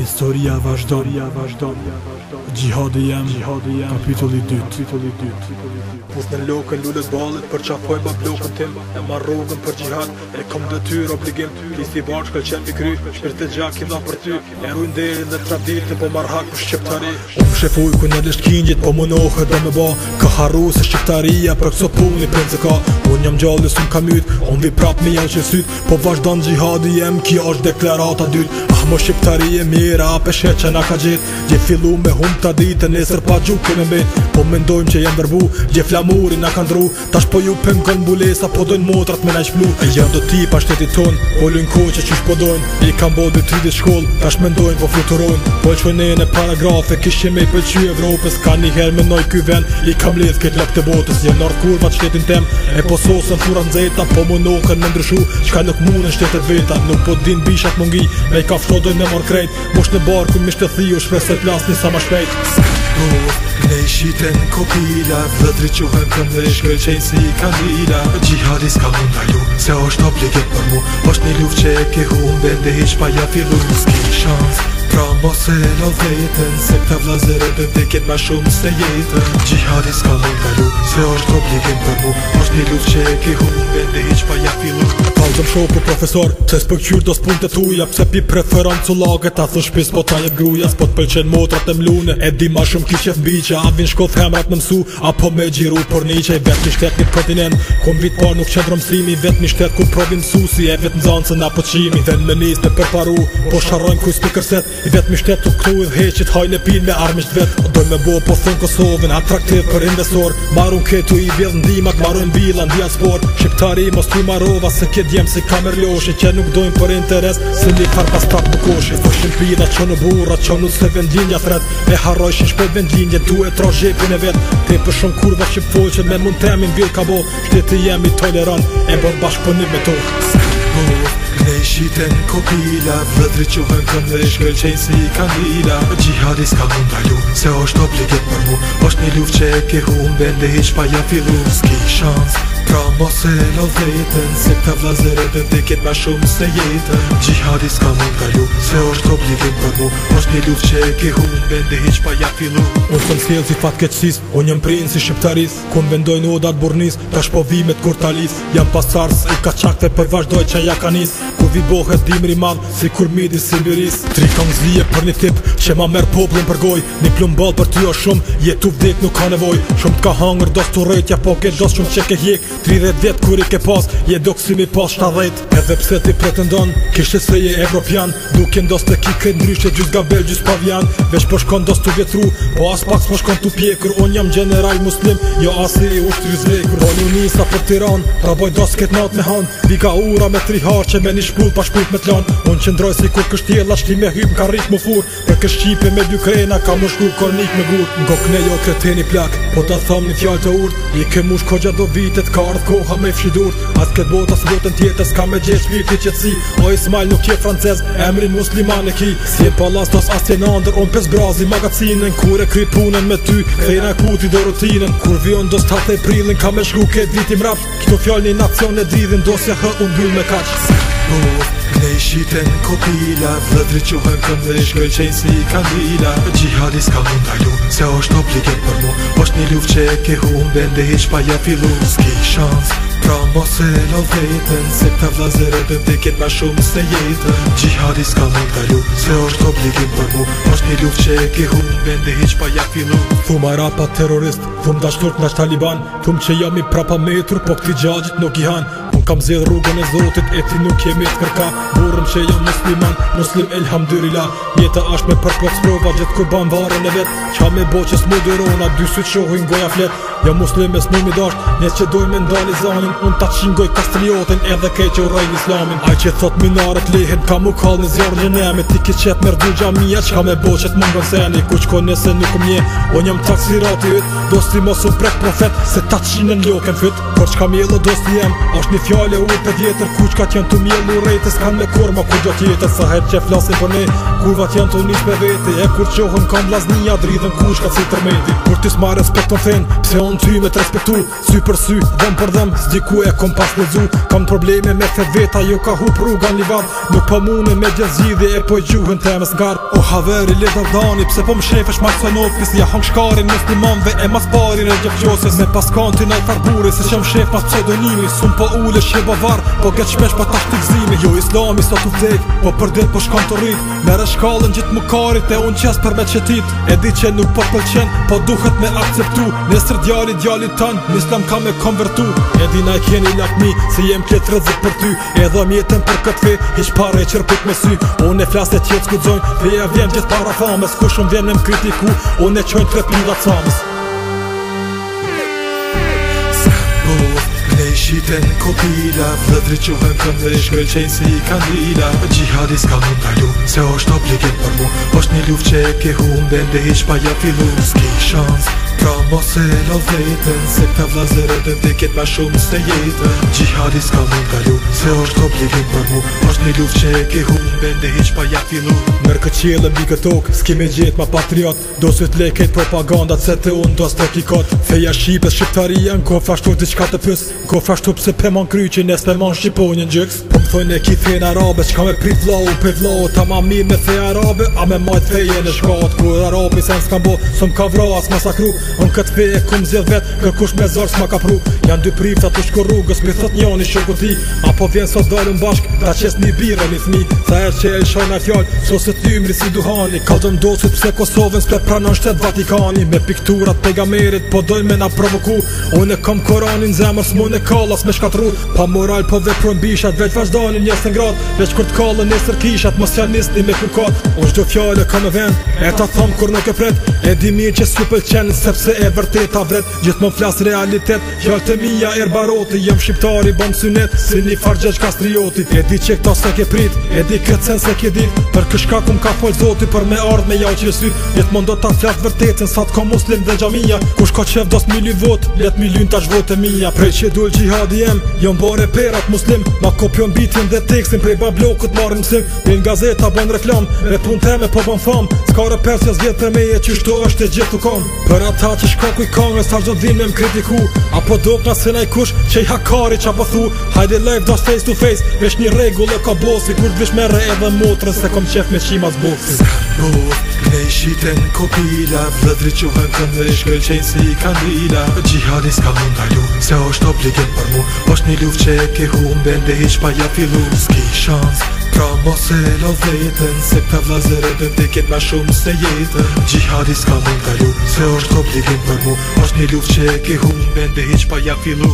Historia wasz dom, ja wasz dom, wasz dom. Gjihadi jem, kapitulli dytë Pus në loke lullës balit, për qafoj ma blokën tim E ma rogën për gjihad e kom dhe tyr obligim Kisi bashkë këll qenë pikry, shpirë të gjak i për ty E rujnë deri në tra dirte po marhak për shqiptari U më shefuj ku në lisht kingjit po më nohë dhe me ba Ka haru se shqiptaria për këso pull një prince ka Unë jam gjallë dhe së më kam unë vi prap me janë që syt Po vazhdo në gjihadi jem, kja është deklarata dytë Ah, shqiptari ka hum ta ditë nesër pa gjukë në mbin Po mendojmë që jem bërbu gje flamuri nga kanë dru Tash po ju pëm kënë bulesa, po dojnë motrat me nashplu E jam do ti pa shtetit ton, po lujnë qe që që shpodojnë I kam bo tridit shkoll, tash mendojm po fluturojnë Po që ne paragrafe, kishë me i pëllqy Evropës Ka një herë me noj ky ven, i kam ledh këtë lak të botës Jem nërë kurva të shtetin tem, e po sosën furan zeta Po më nukën me ndryshu, qka nuk mu në po bishat me ka mor barku, plasni sa shpejt shiten kopila Vëtri quhen të në shkër qenë si kandila Gjihadi s'ka mundar Se është obligit për mu është një luft që e ke humbe dhe hiq pa ja fillu Ski shans Pra mos e lo vetën Se këta vlazere të vdekin ma shumë se jetën Gjihadi s'ka mundar ju Se është obligit për mu është një luft që e ke humbe dhe hiq pa ja fillu Kaj qëm shoku profesor Qe s'pëkqyr do s'pun të tuja Pse pi preferan cu lage Ta thë shpis po taj e gruja Spo t'pëlqen motrat e mlune E di ma shumë kishet bicha A vin shkodh hemrat në msu Apo me gjiru për një qaj Vet një shtet një kontinent Kom vit par nuk qedro mësimi Vet një shtet ku provin su Si e vet në zanë se na po qimi Dhe në menis me përparu Po sharojmë kuj s'pi kërset I vet një shtet të këtu Dhe heqit haj në pin me armisht vet Doj me bo po thënë Kosovën Atraktiv për investor Marun këtu i vjez në dimat Marun bilan dhja sport Shqiptari mos t'u marova Se këtë jem si kamer loshe qe nuk dojmë për interes Si një far pas prap më koshe Fëshim pina që në burra Që nuk se vendinja thret E haroj që shpet vendinje Tu e tra zhepin e vet Te për shumë kurva që foqen Me mund temi në vil ka bo Shteti jemi tolerant E bërë bashkë për një me to Shiten kopila, vëdri që vën këndrish, shkëll qenë si kandila Gjihadi s'ka mund se është obligit për mu është një luft që e ke humbe, ndihish pa ja filu S'ki shans, Pra ma e lo dhejten Se ta vlazeret e vdekin ma shumë se jetën Gjihadi s'ka mund kalu Se është obligim për mu është një luft që e ke hun Bende hiq pa ja filu Unë sëm s'kjell si fat keqsis Unë jëm prinë si shqiptaris Ku mbendoj në odat burnis po Ta shpovimet kur talis Jam pasar i ka qakte për vazhdoj që ja kanis Ku vi bohet dimri man Si kur midi si miris Tri kam zlije për një tip Që ma mer poplën për goj Një plumb bal për ty o shumë Jetu vdek nuk ka nevoj Shumë t'ka hangër dos të rejtja Po ke dos shumë që ke hjek 30 vjet kur i ke pas je doksimi mi pas 70 edhe pse ti pretendon kishte se je evropian duke ndos te kike ndryshe gjys gabel gjys pavian vesh po shkon dos tu vetru po as pak po shkon tu pjekur un jam general muslim jo as i ushtri zve kur po nisa per tiran pra boj dos ket nat me han Vika ura me tri harçe me ni shpull pa shpull me tlan un qendroj si kur kshtjella shti me hyp ka rrit mu fur per kshipe me dy krena ka mu shku kornik me gut gokne jo kreteni plak po ta thom ni fjalte urt i ke mush kogja do vitet ka ardh koha me fshidur As këtë bot, as botën tjetër s'ka me gjesh mirë t'i qëtësi O Ismail nuk je francez, emrin musliman e ki Si e palast as as tjen andër, on pes brazi magacinën Kur e kry punen me ty, kthejnë akuti do rutinën Kur vion do s'ta thej prillin, ka me shku ke ditim rap Këto fjall një nacion e didhin, do s'ja hë unbyll me kaq Se, Ne shiten kopila Vëdri që hën këm dhe shkën qenë si kandila Gjihadis ka mund t'ajdu Se është obligim për mu është një luft që e ke humbe Ndë hiq pa ja fillu Ski shans Pra mos e lo vetën Se këta vlazere dhe vdekin ma shumë se jetën Gjihadis ka mund t'ajdu Se është obligim për mu është një luft që e ke humbe Ndë hiq pa ja fillu Thum arapa terrorist Thum dashtur nash taliban Thum që jam i prapa metur Po këti gjagjit nuk i han kam zedh rrugën e zotit e ti nuk jemi të kërka Burëm që jam musliman, muslim elhamdyrila Jeta ashtë me përpës prova gjithë kur ban varën e vetë Qa me bo që dërona, dy sytë shohin goja fletë Ja jo muslim e mes nuk mi dash, ne që doj me ndali zanin Unë ta qingoj kastriotin edhe kej që u rejnë islamin Aj që thot minaret lehen, ka mu kal në zjarë një nemi Ti ki qep mërdu gjamija Qka me bo qet më seni Ku qko nese nuk më um nje, o njëm tak si rati yt Dosti mos u prek profet, se ta qinen lo kem fyt Por qka mjelo do lo dosti jem, asht një fjale u për djetër Ku qka t'jen t'u mjelu u rejtës, kan me kur ma ku gjot jetës Sa her që flasin për ne, Kurva va t'jen t'u nishpe vete E kur qohën kam laznia, dridhen ku qka si tërmendi Kur t'is ma respekt për po pse Mon ty me të respektu Sy për sy, dhem për dhem Zdiku e kom pas në zu Kam probleme me se veta Jo ka hup rruga një vab Nuk pa po mune me gjenzidhje E po gjuhën të mes ngar O haveri le dhe dhani Pse po më shefesh ma të sanofis Ja hong shkarin në sliman Dhe e mas parin e gjepjoses Me pas kanti në farburi Se që më shef pas pseudonimi Sun po ule shqe bavar Po get shpesh pa tash të gzimi Jo islami sot u tek Po për dit po shkan të rrit Me shkallën gjit më karit E unë qes për E di që nuk po pëlqen Po duhet me Shqiptari djali tan, n'islam ka me konvertu E di na i kjeni lakmi, se jem kjetë rëzit për ty E dhe mjetën për këtë fe, ish pare e qërpik me sy O në flasë e tjetë skudzojnë, feja vjen gjithë para famës Kush unë vjen me më kritiku, o në qojnë të këtë mga të famës Shite në kopila Dhe drequhën të më dhe shkëll qenë si kandila Gjihadi s'ka më Se është obligin për mu është një luft që e ke hum Dhe ndihish pa ja fillu S'ki shansë Pra mos e lo vetën Se këta vlazërët e ndekjet ma shumë se jetën Gjihadis ka mund kalu Se është ko blivin për mu është një luft që e ke hun Bende heq pa ja filu Nërë këtë qjellë mbi këtë tokë S'ki me gjithë ma patriot Do se t'leket propaganda Se të unë do s'te ki Feja Shqipës, Shqiptaria Në kofra shtu diqka të pës Në kofra shtu pse pe kryqin kry Që nes pe mon Shqiponjën gjyks Po më thojnë e ki fejnë arabe Qka me pri vlau Ta ma mirë me fej arabe A me majt fejnë e shkat Kur arabi sen s'kam bo Së m'ka vra, masakru Un kat pe kum zell vet, kërkush me zor s'ma kapru. Jan dy prifta të shkur rrugës, më thot njëni shkuti, apo vjen sot dalën bashk, ta çes në birë në fmi. Sa herë që ai shon atë fjalë, So se t'ymri si duhani, ka të ndosë pse Kosovën s'ka pranon shtet Vatikani me pikturat pegamerit po doin me na provoku. Unë kam koronin zemër smunë kollas me shkatru, pa moral po vepron bishat vet vazhdon në jetë ngrat, me shkurt kollën në sërkishat mos janë nis me kërkot. Unë do fjalë kam vend, e ta thom kur nuk e pret, e di mirë që s'u pëlqen se Se e vërteta vret Gjithmon flas realitet Kjallë të mija er baroti Jëm shqiptari bom synet Si një fargjesh kastrioti E di që këta se ke prit E di këtë sen se ke dit Për kështka kum ka pol zoti Për me ardh me jau që sy Gjithmon do ta flas vërtetin Sa kom muslim dhe gjamija Kush ka qef dos mili vot Let milyn tash vote mija Prej që dul i em Jom bore perat muslim Ma kopion bitin dhe tekstin Prej bablokut blokët marim në gazeta bon reklam Re pun teme po bon fam S'ka repersja zgjet për meje është e gjithu kon Për ata që shka kuj kongës nga me m'kritiku Apo do kna se naj kush që i hakari që apo thu Hajde live do face to face Vesh një regull e ka bosi Kur t'vish me re edhe motrën se kom qef me qima zbosi Skarbo, ne i shiten kopila Vëdri që vëm të në shkëll qenë si kandila Gjihadi s'ka mund Se është obligin për mu është një luft që e ke hum Bende i shpa ja filu S'ki shans, Ka pra mos e lov se përla zërëtën, te këtë më shumë se jetën Gjihadis ka më ndalu, se është oplikin përmu është një luft që e kihun, bende hiq pa ja fillu